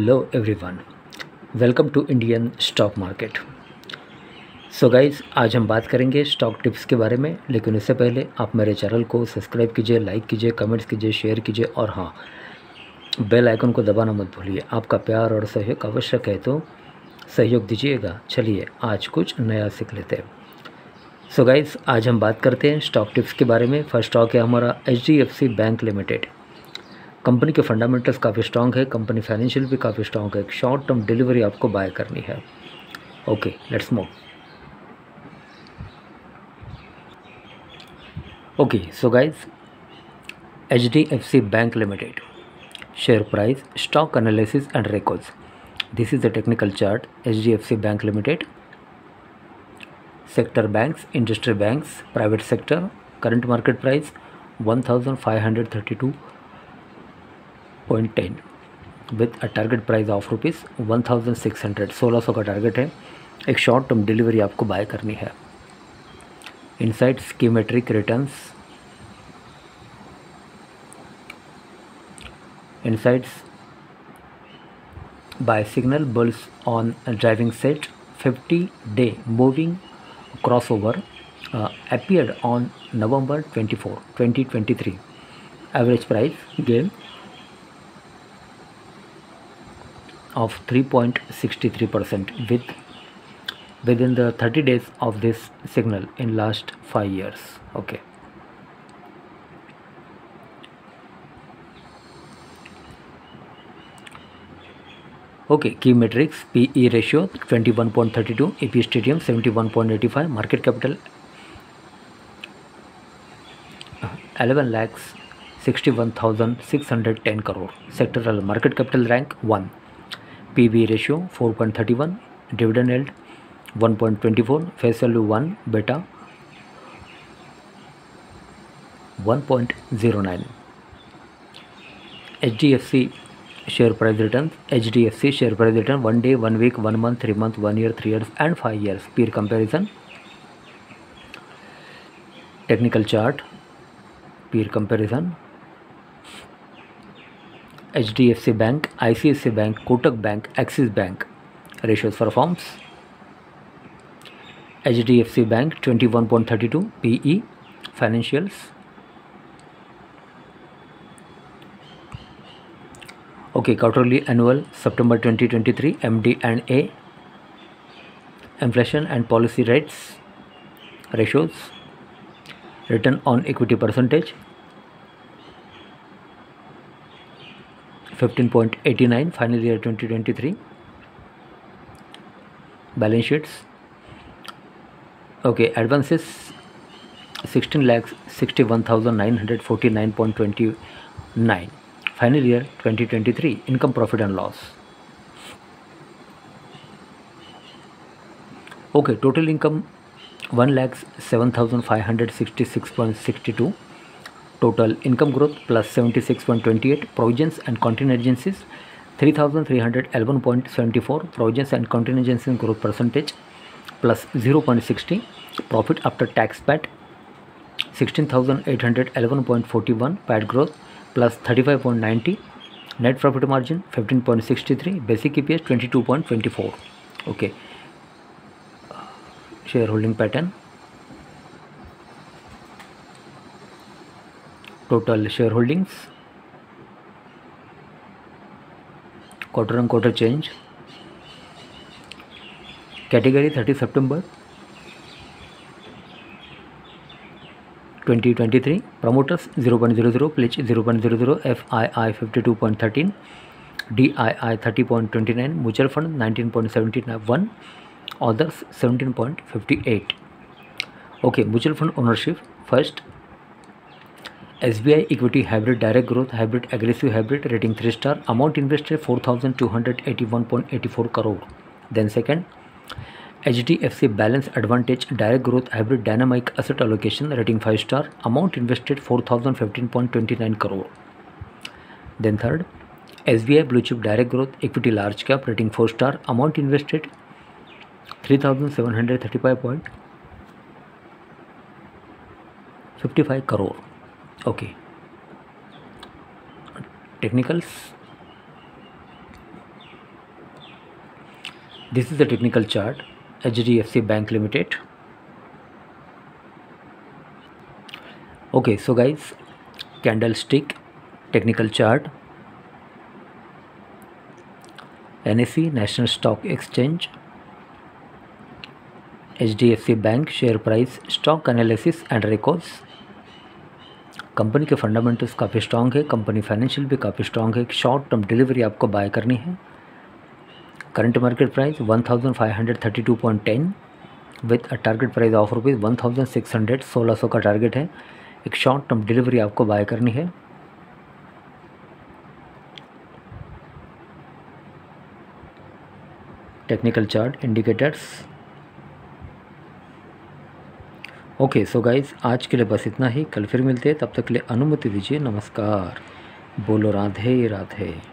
Hello everyone welcome to Indian stock market so guys आज हम बात करेंगे स्टॉक टिप्स के बारे में, लेकिन उससे पहले आप मेरे चैनल को सब्सक्राइब कीजिए लाइक कीजिए कमेंट्स कीजिए शेयर कीजिए, और हाँ बेल आइकन को दबाना मत भूलिए। आपका प्यार और सहयोग आवश्यक है तो सहयोग दीजिएगा। चलिए, आज कुछ नया सीख लेते हैं। सो गाइज़ आज हम बात करते हैं स्टॉक टिप्स के बारे में। फ़र्स्ट स्टॉक है हमारा HDFC बैंक लिमिटेड कंपनी के फंडामेंटल्स काफ़ी स्ट्रॉन्ग है, कंपनी फाइनेंशियल भी काफ़ी स्ट्रांग है। एक शॉर्ट टर्म डिलीवरी आपको बाय करनी है। Okay let's move okay so guys H D F C bank limited share price stock analysis and records this is the technical chart H D F C bank limited sector banks industry banks private sector current market price one thousand five hundred thirty two point ten with a target price of rupees one thousand six hundred सोलह सौ का target है। एक short term delivery आपको buy करनी है। Inside स्कीमेट्रिक returns insights by signal bulls on a driving set 50 day moving crossover uh, appeared on November 24 2023 average price gain of 3.63% with within the 30 days of this signal in last 5 years. Okay. Okay key metrics pe ratio 21.32 ep stadium 71.85 market capital uh, 11 lakhs 61610 crore. Sectoral market capital rank 1 P B ratio four point thirty one dividend yield one point twenty four face one beta one point zero nine H D F C share price return H D F C share price return one day one week one month three month one year three years and five years peer comparison technical chart peer comparison HDFC Bank, ICICI Bank, Kotak Bank, Axis Bank. Ratios for firms. HDFC Bank 21.32 PE financials. Okay, quarterly annual September 2023 MD and A. Inflation and policy rates ratios. Return on equity percentage 15.89 final year 2023 balance sheets. Okay advances 16 lakhs 61949.29 final year 2023 income profit and loss. Okay total income 1 lakhs 7566.62 total income growth plus 76.28 provisions and contingencies 3311.74 provisions and contingencies growth percentage plus 0.60 profit after tax pat 16811.41 pat growth plus 35.90 net profit margin 15.63 basic eps 22.24 okay. Shareholding pattern total shareholdings quarter on quarter change category 30 September 2023 promoters 0.00 pledge 0.00 FII 52.13 DII 30.29 mutual fund 19.71 others 17.58 okay mutual fund ownership first S B I equity hybrid direct growth hybrid aggressive hybrid rating three star amount invested four thousand two hundred eighty one point eighty four crore then second H D F C balance advantage direct growth hybrid dynamic asset allocation rating five star amount invested four thousand fifteen point twenty nine crore then third S B I blue chip direct growth equity large cap rating four star amount invested three thousand seven hundred thirty five point fifty five crore okay. Technicals. This is the technical chart. HDFC Bank Limited. Okay so guys candlestick technical chart. NSE National Stock Exchange. HDFC Bank share price stock analysis and records. Company के fundamentals काफ़ी strong है, company financial भी काफ़ी strong है। Short term delivery आपको buy करनी है। Current market price one thousand five hundred thirty two point ten with a target price of rupees one thousand six hundred सोलह सौ का टारगेट है। एक शॉर्ट टर्म डिलीवरी आपको बाय करनी है। Technical chart indicators okay so guys आज के लिए बस इतना ही। कल फिर मिलते हैं। तब तक के लिए अनुमति दीजिए। नमस्कार। बोलो, राधे राधे।